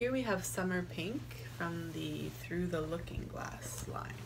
Here we have Summer Pink from the Through the Looking Glass line.